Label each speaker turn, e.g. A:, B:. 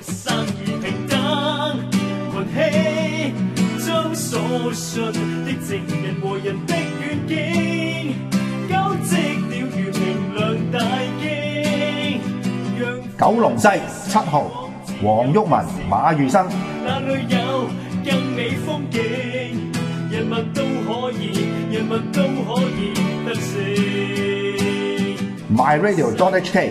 A: 生意平等运气将所信的证人和人的远景交织了如明亮大惊
B: 九龙西七号黄郁文马宇生
A: 那里有更美风景人物都可以人物都可以得胜 my radio dot hk